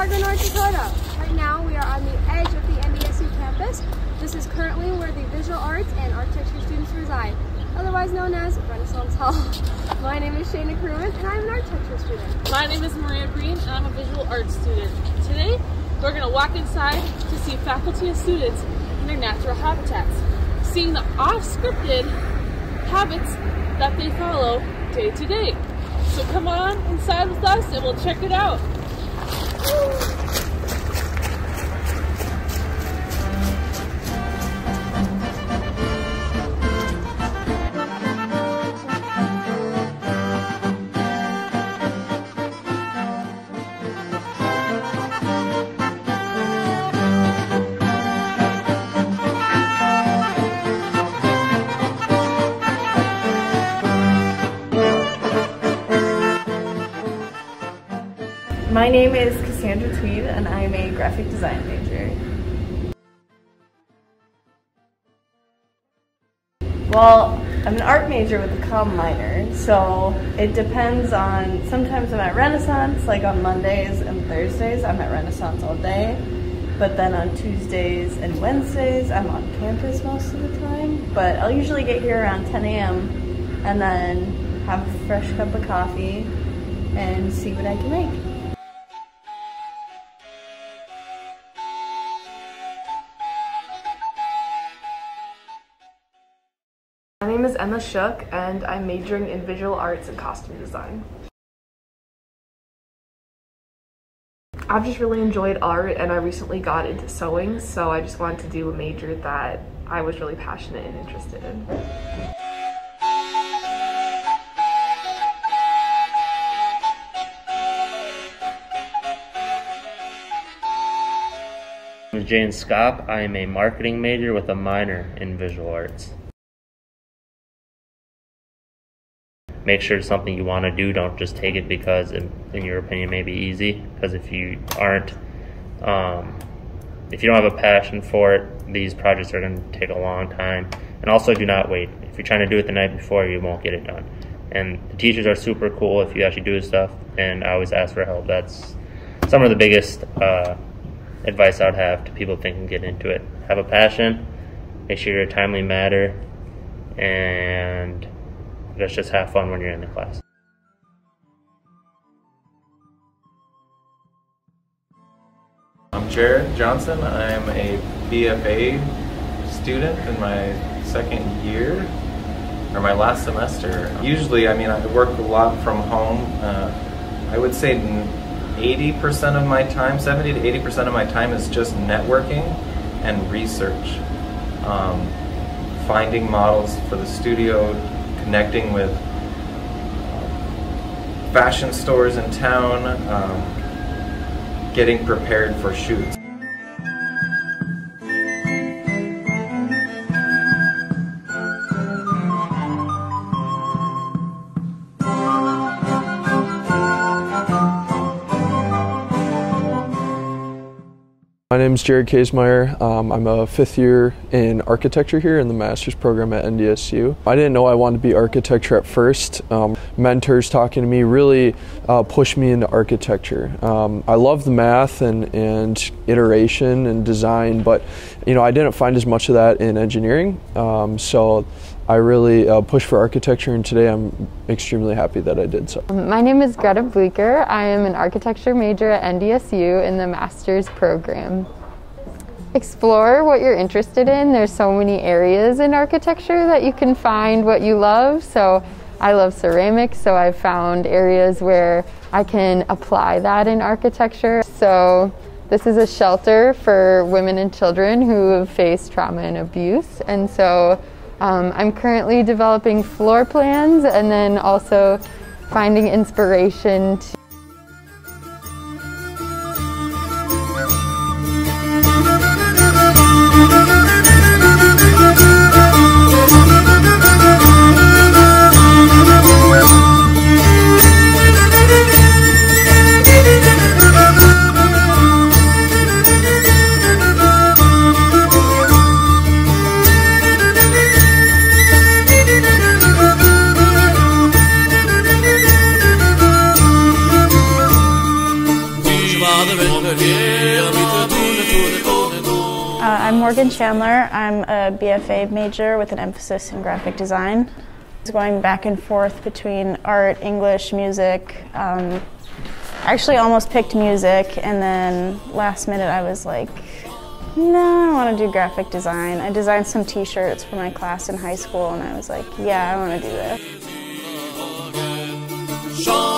Fargo, North Dakota. Right now we are on the edge of the NDSU campus. This is currently where the visual arts and architecture students reside, otherwise known as Renaissance Hall. My name is Shayna Karuman and I'm an architecture student. My name is Maria Brien and I'm a visual arts student. Today we're going to walk inside to see faculty and students in their natural habitats, seeing the off-scripted habits that they follow day to day. So come on inside with us and we'll check it out. Woo! My name is Cassandra Tweed and I'm a graphic design major. Well, I'm an art major with a comm minor, so it depends on, sometimes I'm at Renaissance, like on Mondays and Thursdays, I'm at Renaissance all day, but then on Tuesdays and Wednesdays, I'm on campus most of the time, but I'll usually get here around 10 a.m. and then have a fresh cup of coffee and see what I can make. Name is Emma Shook and I'm majoring in visual arts and costume design. I've just really enjoyed art and I recently got into sewing so I just wanted to do a major that I was really passionate and interested in. I'm Jane Scott. I am a marketing major with a minor in visual arts. Make sure it's something you want to do. Don't just take it because, in, in your opinion, may be easy. Because if you aren't, um, if you don't have a passion for it, these projects are going to take a long time. And also, do not wait. If you're trying to do it the night before, you won't get it done. And the teachers are super cool if you actually do stuff. And I always ask for help. That's some of the biggest. Uh, advice I would have to people thinking get into it. Have a passion, make sure you're a timely matter, and let's just have fun when you're in the class. I'm Jared Johnson. I'm a BFA student in my second year, or my last semester. Usually, I mean, I work a lot from home. Uh, I would say 80% of my time, 70 to 80% of my time is just networking and research. Um, finding models for the studio, connecting with fashion stores in town, um, getting prepared for shoots. My name is Jared Kasemeyer. Um, I'm a fifth year in architecture here in the master's program at NDSU. I didn't know I wanted to be architecture at first. Um, mentors talking to me really uh, pushed me into architecture. Um, I love the math and, and iteration and design, but you know I didn't find as much of that in engineering. Um, so I really uh, pushed for architecture, and today I'm extremely happy that I did so. My name is Greta Bleeker. I am an architecture major at NDSU in the master's program. Explore what you're interested in. There's so many areas in architecture that you can find what you love. So I love ceramics, so I've found areas where I can apply that in architecture. So this is a shelter for women and children who have faced trauma and abuse. And so um, I'm currently developing floor plans and then also finding inspiration to Morgan Chandler. I'm a BFA major with an emphasis in graphic design. It's going back and forth between art, English, music. Um, I actually almost picked music, and then last minute I was like, no, I want to do graphic design. I designed some t shirts for my class in high school, and I was like, yeah, I want to do this.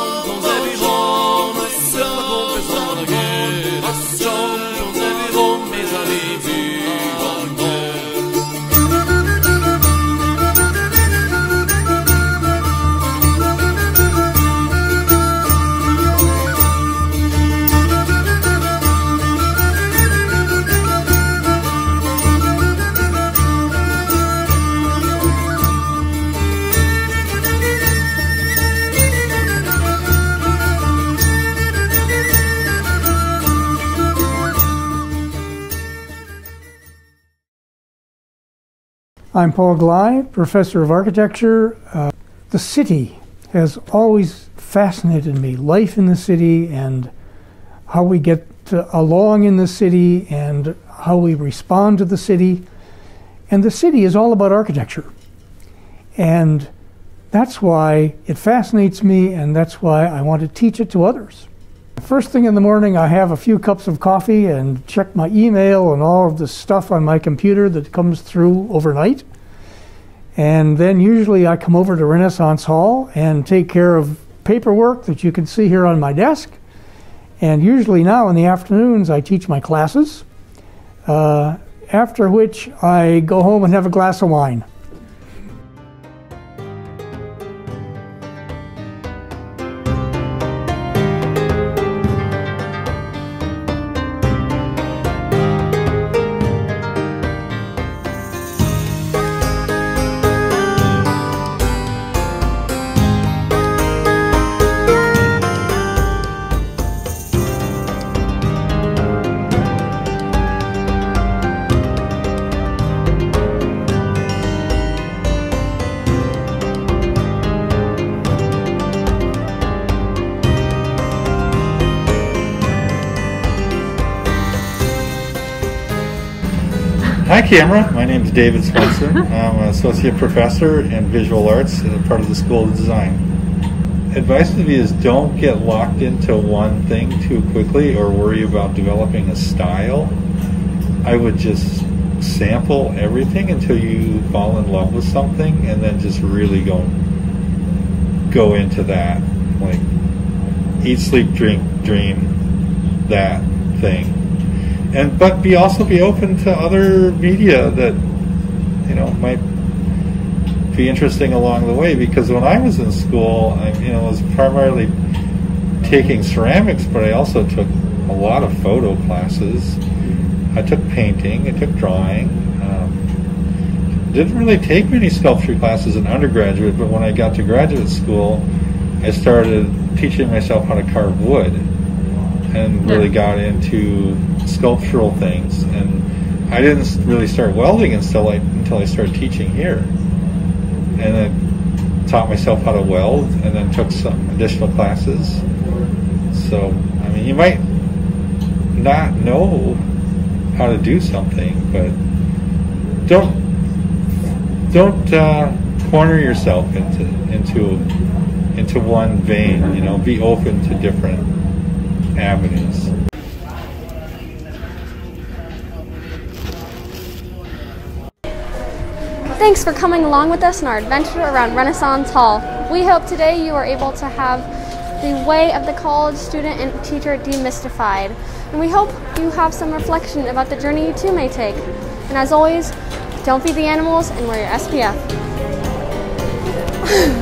I'm Paul Gley, professor of architecture. Uh, the city has always fascinated me. Life in the city and how we get along in the city and how we respond to the city. And the city is all about architecture. And that's why it fascinates me, and that's why I want to teach it to others. First thing in the morning, I have a few cups of coffee and check my email and all of the stuff on my computer that comes through overnight. And then usually I come over to Renaissance Hall and take care of paperwork that you can see here on my desk. And usually now in the afternoons, I teach my classes, uh, after which I go home and have a glass of wine. Hi, camera. My name is David Spencer. I'm an associate professor in visual arts and part of the School of Design. Advice to me is don't get locked into one thing too quickly or worry about developing a style. I would just sample everything until you fall in love with something and then just really go go into that. Like eat, sleep, drink, dream that thing and but be also be open to other media that you know might be interesting along the way. Because when I was in school, I you know was primarily taking ceramics, but I also took a lot of photo classes. I took painting, I took drawing. Um, didn't really take many sculpture classes in undergraduate, but when I got to graduate school, I started teaching myself how to carve wood and really got into sculptural things. And I didn't really start welding until I until I started teaching here, and then taught myself how to weld, and then took some additional classes. So I mean, you might not know how to do something, but don't don't uh, corner yourself into into into one vein. You know, be open to different Thanks for coming along with us in our adventure around Renaissance Hall. We hope today you are able to have the way of the college student and teacher demystified. And we hope you have some reflection about the journey you too may take. And as always, don't feed the animals and wear your SPF.